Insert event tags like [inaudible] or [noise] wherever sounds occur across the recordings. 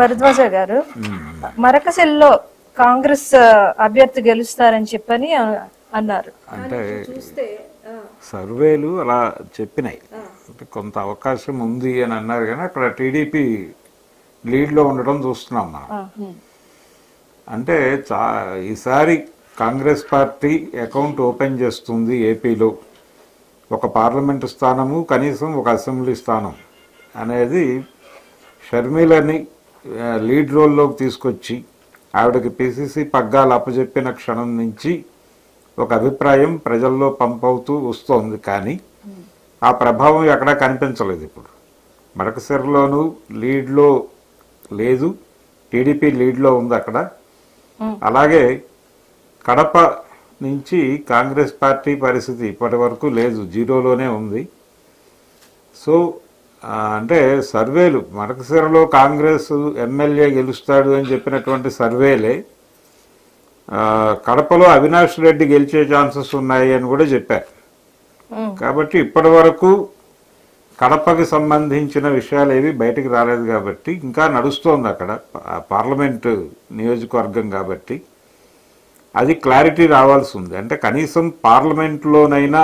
భరద్వాజ గారు మరకసెల్లో కాంగ్రెస్ అభ్యర్థి గెలుస్తారని చెప్పని అన్నారు. అంటే చూస్తే సర్వేలు అలా చెప్పినాయి. అంటే కొంత అవకాశం ఉంది అని అన్నారు కానీ అక్కడ టీడీపీ లీడ్లో ఉండడం చూస్తున్నాం మనం. అంటే చా ఈసారి కాంగ్రెస్ పార్టీ అకౌంట్ ఓపెన్ చేస్తుంది ఏపీలో. ఒక పార్లమెంటు స్థానము కనీసం ఒక అసెంబ్లీ స్థానం అనేది షర్మిలని లీడ్ రోల్లోకి తీసుకొచ్చి ఆవిడకి పిసిసి పగ్గాలు అప్పచెప్పిన క్షణం నుంచి ఒక అభిప్రాయం ప్రజల్లో పంపవుతూ వస్తోంది. కానీ ఆ ప్రభావం ఎక్కడా కనిపించలేదు ఇప్పుడు. మడకసిరలోను లీడ్లో లేదు. టీడీపీ లీడ్లో ఉంది అక్కడ. అలాగే కడప నుంచి కాంగ్రెస్ పార్టీ పరిస్థితి ఇప్పటి వరకు లేదు. జీరోలోనే ఉంది. సో అంటే సర్వేలు మడకసిరలో కాంగ్రెస్ ఎమ్మెల్యే గెలుస్తాడు అని చెప్పినటువంటి సర్వేలే కడపలో అవినాష్ రెడ్డి గెలిచే ఛాన్సెస్ ఉన్నాయి అని కూడా చెప్పారు. కాబట్టి ఇప్పటి వరకు కడపకి సంబంధించిన విషయాలు ఏవి బయటికి రాలేదు కాబట్టి ఇంకా నడుస్తోంది అక్కడ పార్లమెంటు నియోజకవర్గం కాబట్టి. అది క్లారిటీ రావాల్సి ఉంది. అంటే కనీసం పార్లమెంట్లోనైనా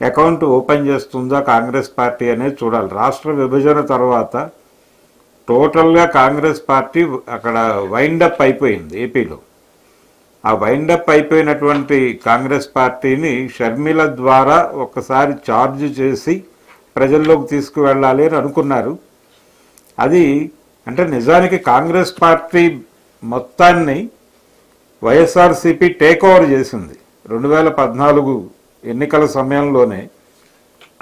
అకౌంట్ ఓపెన్ చేస్తుందా కాంగ్రెస్ పార్టీ అనేది చూడాలి. రాష్ట్ర విభజన తర్వాత టోటల్గా కాంగ్రెస్ పార్టీ అక్కడ వైండప్ అయిపోయింది ఏపీలో. ఆ వైండప్ అయిపోయినటువంటి కాంగ్రెస్ పార్టీని షర్మిల ద్వారా ఒకసారి ఛార్జ్ చేసి ప్రజల్లోకి తీసుకువెళ్ళాలి అని అనుకున్నారు. అది అంటే నిజానికి కాంగ్రెస్ పార్టీ మొత్తాన్ని వైఎస్ఆర్సీపీ టేక్ ఓవర్ చేసింది. రెండు వేల పద్నాలుగు ఎన్నికల సమయంలోనే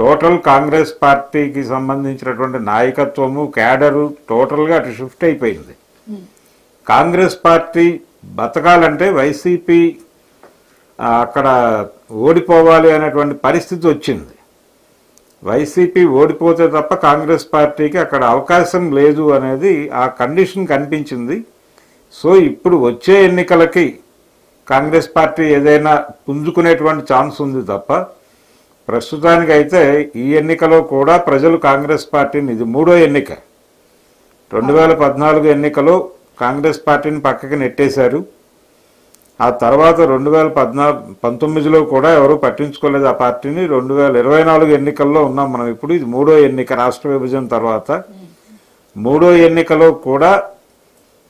టోటల్ కాంగ్రెస్ పార్టీకి సంబంధించినటువంటి నాయకత్వము క్యాడరు టోటల్గా అటు షిఫ్ట్ అయిపోయింది. కాంగ్రెస్ పార్టీ బతకాలంటే వైసీపీ అక్కడ ఓడిపోవాలి అనేటువంటి పరిస్థితి వచ్చింది. వైసీపీ ఓడిపోతే తప్ప కాంగ్రెస్ పార్టీకి అక్కడ అవకాశం లేదు అనేది ఆ కండిషన్ కనిపించింది. సో ఇప్పుడు వచ్చే ఎన్నికలకి కాంగ్రెస్ పార్టీ ఏదైనా పుంజుకునేటువంటి ఛాన్స్ ఉంది తప్ప ప్రస్తుతానికి అయితే ఈ ఎన్నికలో కూడా ప్రజలు కాంగ్రెస్ పార్టీని ఇది మూడో ఎన్నిక. రెండు వేల పద్నాలుగు ఎన్నికలో కాంగ్రెస్ పార్టీని పక్కకి నెట్టేశారు. ఆ తర్వాత రెండు వేల పద్నాలుగు పంతొమ్మిదిలో కూడా ఎవరు పట్టించుకోలేదు ఆ పార్టీని. రెండు వేల ఇరవై నాలుగు ఎన్నికల్లో ఉన్నాం మనం ఇప్పుడు. ఇది మూడో ఎన్నిక రాష్ట్ర విభజన తర్వాత. మూడో ఎన్నికలో కూడా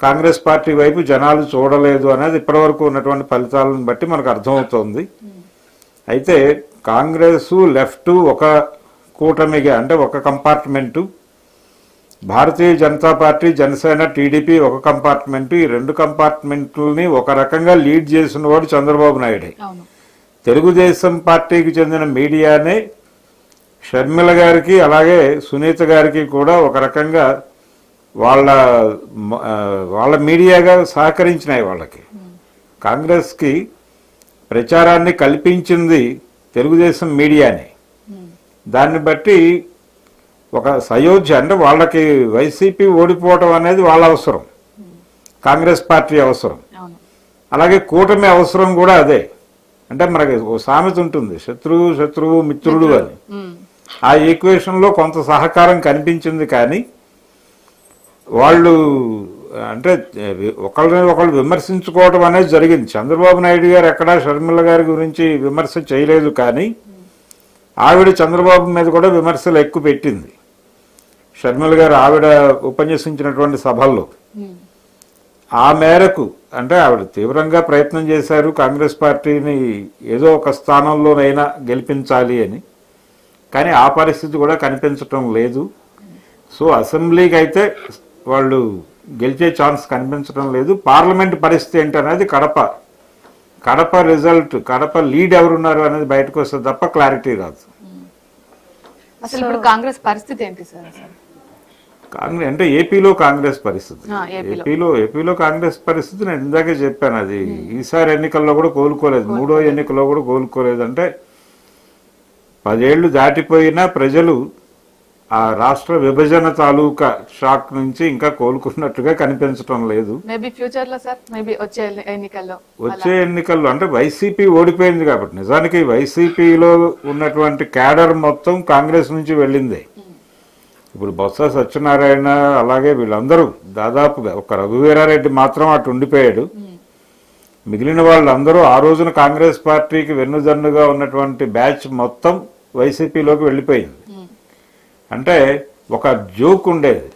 కాంగ్రెస్ పార్టీ వైపు జనాలు చూడలేదు అనేది ఇప్పటివరకు ఉన్నటువంటి ఫలితాలను బట్టి మనకు అర్థమవుతోంది. అయితే కాంగ్రెస్ లెఫ్ట్ ఒక కూటమిగా అంటే ఒక compartment Bharatiya Janata party Janasena TDP ఒక కంపార్ట్మెంట్ ఈ రెండు కంపార్ట్మెంట్లని ఒక రకంగా లీడ్ చేసిన వాడు చంద్రబాబు నాయుడే. తెలుగుదేశం పార్టీకి చెందిన మీడియానే షర్మిల గారికి అలాగే సునీత గారికి కూడా ఒక రకంగా వాళ్ళ వాళ్ళ మీడియాగా సహకరించినాయి వాళ్ళకి. కాంగ్రెస్కి ప్రచారాన్ని కల్పించింది తెలుగుదేశం మీడియానే. దాన్ని బట్టి ఒక సయోధ్య అంటే వాళ్ళకి వైసీపీ ఓడిపోవటం అనేది వాళ్ళ అవసరం. కాంగ్రెస్ పార్టీ అవసరం. అలాగే కూటమి అవసరం కూడా అదే. అంటే మనకి ఓ సామెత ఉంటుంది శత్రువు శత్రువు మిత్రుడు అని. ఆ ఈక్వేషన్లో కొంత సహకారం కనిపించింది కానీ వాళ్ళు అంటే ఒకళ్ళని ఒకళ్ళు విమర్శించుకోవడం అనేది జరిగింది. చంద్రబాబు నాయుడు గారు ఎక్కడా షర్మిల గారి గురించి విమర్శ చేయలేదు కానీ ఆవిడ చంద్రబాబు మీద కూడా విమర్శలు ఎక్కువ పెట్టింది. షర్మిల గారు ఆవిడ ఉపన్యసించినటువంటి సభల్లో. ఆ మేరకు అంటే ఆవిడ తీవ్రంగా ప్రయత్నం చేశారు కాంగ్రెస్ పార్టీని ఏదో ఒక స్థానంలోనైనా గెలిపించాలి అని. కానీ ఆ పరిస్థితి కూడా కనిపించటం లేదు. సో అసెంబ్లీకి అయితే వాళ్ళు గెలిచే ఛాన్స్ కనిపించడం లేదు. పార్లమెంట్ పరిస్థితి ఏంటనేది కడప. కడప రిజల్ట్ కడప లీడ్ ఎవరున్నారు అనేది బయటకు వస్తే తప్ప క్లారిటీ రాదు. అసలు ఇప్పుడు కాంగ్రెస్ పరిస్థితి ఏంటి సార్ కాంగ్రెస్ అంటే ఏపీలో కాంగ్రెస్ పరిస్థితి. ఏపీలో. ఏపీలో ఏపీలో కాంగ్రెస్ పరిస్థితి నేను ఇందాకే చెప్పాను అది. ఈసారి ఎన్నికల్లో కూడా కోలుకోలేదు. మూడో ఎన్నికల్లో కూడా కోలుకోలేదు అంటే పదేళ్ళు దాటిపోయినా ప్రజలు ఆ రాష్ట్ర విభజన తాలూకా షాక్ నుంచి ఇంకా కోలుకున్నట్టుగా కనిపించటం లేదు. మేబీ ఫ్యూచర్లో సార్ మేబీ వచ్చే ఎన్నికల్లో. వచ్చే ఎన్నికల్లో అంటే వైసీపీ ఓడిపోయింది కాబట్టి నిజానికి వైసీపీలో ఉన్నటువంటి క్యాడర్ మొత్తం కాంగ్రెస్ నుంచి వెళ్ళింది. ఇప్పుడు బొత్స సత్యనారాయణ అలాగే వీళ్ళందరూ దాదాపుగా ఒక రఘువీరారెడ్డి మాత్రం అటు ఉండిపోయాడు. మిగిలిన వాళ్ళందరూ ఆ రోజున కాంగ్రెస్ పార్టీకి వెన్నుదన్నుగా ఉన్నటువంటి బ్యాచ్ మొత్తం వైసీపీలోకి వెళ్ళిపోయింది. అంటే ఒక జోక్ ఉండేది.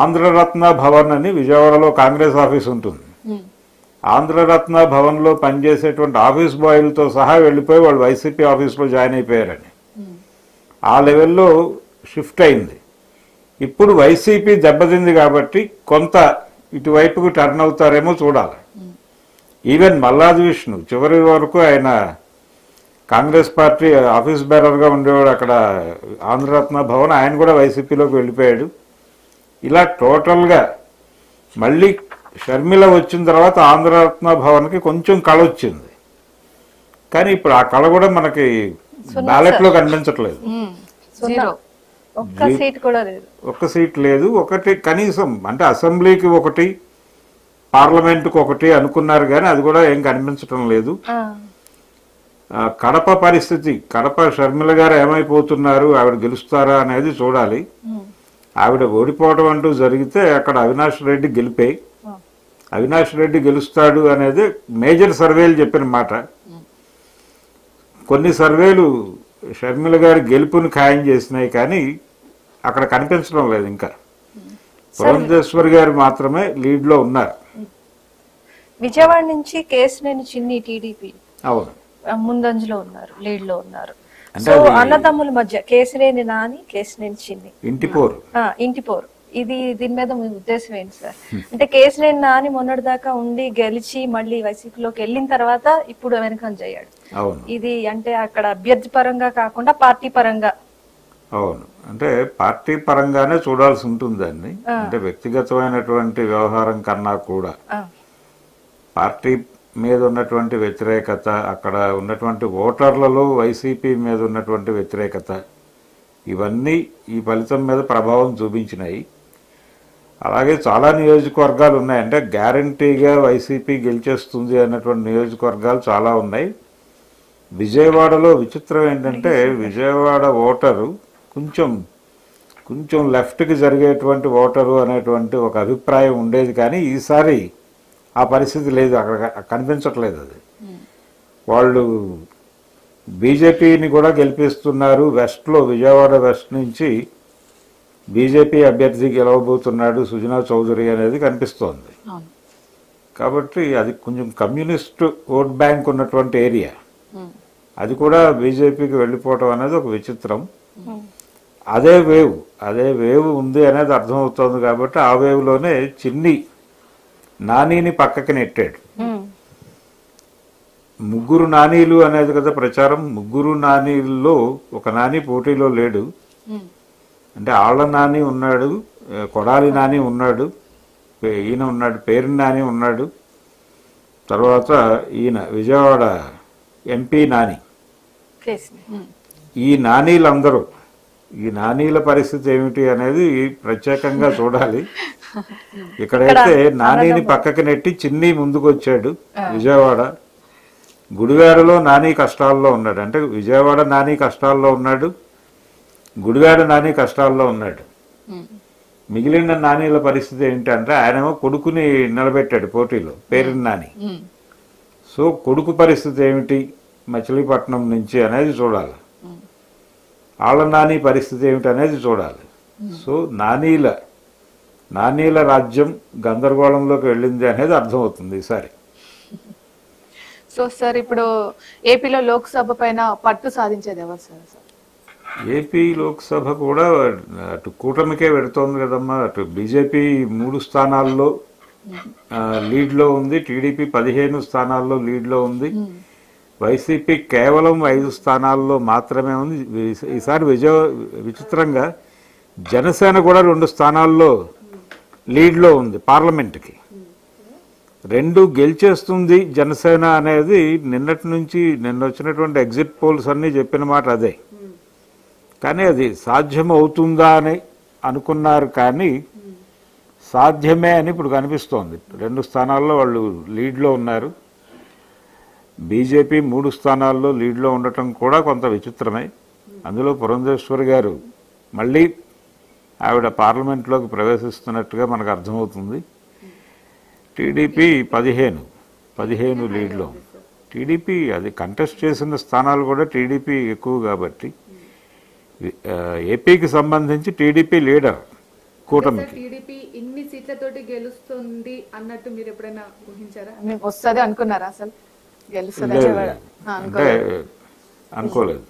ఆంధ్రరత్న భవన్ అని విజయవాడలో కాంగ్రెస్ ఆఫీస్ ఉంటుంది. ఆంధ్రరత్న భవన్లో పనిచేసేటువంటి ఆఫీస్ బాయ్లతో సహా వెళ్ళిపోయి వాళ్ళు వైసీపీ ఆఫీస్లో జాయిన్ అయిపోయారని. ఆ లెవెల్లో షిఫ్ట్ అయింది. ఇప్పుడు వైసీపీ దెబ్బతింది కాబట్టి కొంత ఇటువైపుకు టర్న్ అవుతారేమో చూడాలి. ఈవెన్ మల్లాది విష్ణు చివరి వరకు ఆయన కాంగ్రెస్ పార్టీ ఆఫీస్ బేరర్గా ఉండేవాడు అక్కడ ఆంధ్రరత్న భవన్. ఆయన కూడా వైసీపీలోకి వెళ్ళిపోయాడు. ఇలా టోటల్గా మళ్ళీ షర్మిల వచ్చిన తర్వాత ఆంధ్రరత్న భవన్కి కొంచెం కళ వచ్చింది. కానీ ఇప్పుడు ఆ కళ కూడా మనకి బ్యాలెట్లో కనిపించట్లేదు. జీరో. ఒక్క సీట్ లేదు. ఒక్క సీట్ లేదు. ఒకటి కనీసం అంటే అసెంబ్లీకి ఒకటి పార్లమెంటుకి ఒకటి అనుకున్నారు కానీ అది కూడా ఏం కనిపించటం లేదు. కడప పరిస్థితి కడప షర్మిల గారు ఏమైపోతున్నారు ఆవిడ గెలుస్తారా అనేది చూడాలి. ఆవిడ ఓడిపోవడం అంటూ జరిగితే అక్కడ అవినాష్ రెడ్డి గెలిపే. అవినాష్ రెడ్డి గెలుస్తాడు అనేది మేజర్ సర్వేలు చెప్పిన మాట. కొన్ని సర్వేలు షర్మిల గారి గెలుపుని ఖాయం చేసినాయి కానీ అక్కడ కనిపించడం లేదు ఇంకా. పురంధేశ్వరి గారు మాత్రమే లీడ్లో ఉన్నారు. విజయవాడ నుంచి కేసునేని చిన్ని టీడీపీ. అవును. ముందంజలో ఉన్నారు లీడ్లో ఉన్నారు. సో అన్నదమ్ముల మధ్య కేసినేని నాని కేసినేని చిన్ని. ఇంటి పోరు. ఇంటి పోరు. ఇది దీని మీద మీ ఉద్దేశం ఏంటి సార్? అంటే కేసినేని నాని మొన్నటి దాకా ఉండి గెలిచి మళ్ళీ వైసీపీలోకి వెళ్ళిన తర్వాత ఇప్పుడు అయ్యాడు అవును. ఇది అంటే అక్కడ అభ్యర్థి పరంగా కాకుండా పార్టీ పరంగా. అవును. అంటే పార్టీ పరంగానే చూడాల్సి ఉంటుంది దాన్ని అంటే వ్యక్తిగతమైనటువంటి వ్యవహారం కన్నా కూడా పార్టీ మీద ఉన్నటువంటి వ్యతిరేకత అక్కడ ఉన్నటువంటి ఓటర్లలో వైసీపీ మీద ఉన్నటువంటి వ్యతిరేకత ఇవన్నీ ఈ ఫలితం మీద ప్రభావం చూపించినాయి. అలాగే చాలా నియోజకవర్గాలు ఉన్నాయి. అంటే గ్యారంటీగా వైసీపీ గెలిచేస్తుంది అన్నటువంటి నియోజకవర్గాలు చాలా ఉన్నాయి. విజయవాడలో విచిత్రం ఏంటంటే విజయవాడ ఓటరు కొంచెం కొంచెం లెఫ్ట్కి జరిగేటువంటి ఓటరు అనేటువంటి ఒక అభిప్రాయం ఉండేది. కానీ ఈసారి ఆ పరిస్థితి లేదు. అక్కడ కనిపించట్లేదు అది. వాళ్ళు బీజేపీని కూడా గెలిపిస్తున్నారు. వెస్ట్లో విజయవాడ వెస్ట్ నుంచి బీజేపీ అభ్యర్థి గెలవబోతున్నాడు సుజనా చౌదరి అనేది కనిపిస్తోంది. కాబట్టి అది కొంచెం కమ్యూనిస్ట్ ఓట్ బ్యాంక్ ఉన్నటువంటి ఏరియా. అది కూడా బీజేపీకి వెళ్ళిపోవటం అనేది ఒక విచిత్రం. అదే వేవ్ అదే వేవ్ ఉంది అనేది అర్థమవుతోంది కాబట్టి ఆ వేవ్లోనే చిన్ని నానీని పక్కకి నెట్టాడు. ముగ్గురు నానీలు అనేది కదా ప్రచారం. ముగ్గురు నానీల్లో ఒక నాని పోటీలో లేడు. అంటే ఆళ్ళ నాని ఉన్నాడు కొడాలి నాని ఉన్నాడు ఈయన ఉన్నాడు పేరు నాని ఉన్నాడు. తర్వాత ఈయన విజయవాడ ఎంపీ నాని. ఈ నానీలందరూ ఈ నానీల పరిస్థితి ఏమిటి అనేది ప్రత్యేకంగా చూడాలి. [laughs] [laughs] ఇక్కడైతే నానీని పక్కకి నెట్టి చిన్ని ముందుకు వచ్చాడు విజయవాడ. గుడివాడలో నాని కష్టాల్లో ఉన్నాడు. అంటే విజయవాడ నాని కష్టాల్లో ఉన్నాడు. గుడివాడ నాని కష్టాల్లో ఉన్నాడు. మిగిలిన నానీల పరిస్థితి ఏంటంటే ఆయనేమో కొడుకుని నిలబెట్టాడు పోటీలో పేరుని నాని. సో కొడుకు పరిస్థితి ఏమిటి? మచిలీపట్నం నుంచి అనేది చూడాలి. ఆళ్ళ నాని పరిస్థితి ఏమిటి అనేది చూడాలి. సో నానీల నానీల రాజ్యం గందరగోళంలోకి వెళ్ళింది అనేది అర్థమవుతుంది ఈసారి. సో సార్ ఇప్పుడు ఏపీలో లోక్సభ పైన పట్టు సాధించేది ఎవరు సార్? ఏపీ లోక్సభ కూడా అటు కూటమికే పెడుతోంది కదమ్మా. అటు బీజేపీ మూడు స్థానాల్లో లీడ్లో ఉంది. టీడీపీ పదిహేను స్థానాల్లో లీడ్లో ఉంది. వైసీపీ కేవలం ఐదు స్థానాల్లో మాత్రమే ఉంది. ఈసారి విజయ విచిత్రంగా జనసేన కూడా రెండు స్థానాల్లో లీడ్లో ఉంది పార్లమెంట్కి. రెండు గెలిచేస్తుంది జనసేన అనేది నిన్నటి నుంచి నిన్న వచ్చినటువంటి ఎగ్జిట్ పోల్స్ అన్నీ చెప్పిన మాట అదే. కానీ అది సాధ్యం అవుతుందా అని అనుకున్నారు కానీ సాధ్యమే అని ఇప్పుడు కనిపిస్తోంది. రెండు స్థానాల్లో వాళ్ళు లీడ్లో ఉన్నారు. బీజేపీ మూడు స్థానాల్లో లీడ్లో ఉండటం కూడా కొంత విచిత్రమే. అందులో పురంధేశ్వరి గారు మళ్ళీ ఆవిడ పార్లమెంట్లోకి ప్రవేశిస్తున్నట్టుగా మనకు అర్థమవుతుంది. టీడీపీ పదిహేను పదిహేను లీడ్లో. టీడీపీ అది కంటెస్ట్ చేసిన స్థానాలు కూడా టీడీపీ ఎక్కువ కాబట్టి ఏపీకి సంబంధించి టీడీపీ లీడర్ కూటమికి. టీడీపీ ఇన్ని సీట్లతోటి గెలుస్తుంది అన్నట్టు మీరు ఎప్పుడైనా ఊహించారా? మీకు వస్తుంది అనుకున్నారా అసలు? గెలుస్తుంది లేదు. అంటే అనుకోలేదు.